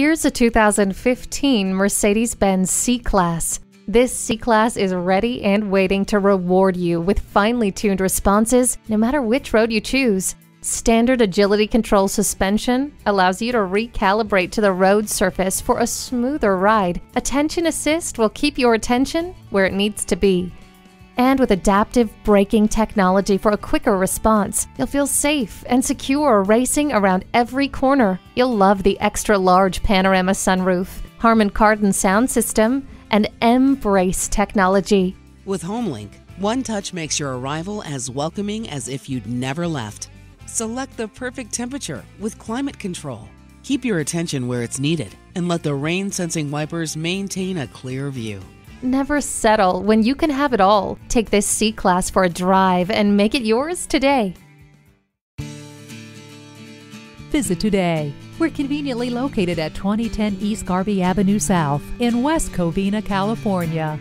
Here's a 2015 Mercedes-Benz C-Class. This C-Class is ready and waiting to reward you with finely tuned responses no matter which road you choose. Standard agility control suspension allows you to recalibrate to the road surface for a smoother ride. Attention assist will keep your attention where it needs to be. And with adaptive braking technology for a quicker response, you'll feel safe and secure racing around every corner. You'll love the extra large panorama sunroof, Harman Kardon sound system, and M-Brace technology. With HomeLink, one touch makes your arrival as welcoming as if you'd never left. Select the perfect temperature with climate control. Keep your attention where it's needed and let the rain sensing wipers maintain a clear view. Never settle when you can have it all. Take this C Class for a drive and make it yours today. Visit today. We're conveniently located at 2010 East Garvey Avenue South in West Covina, California.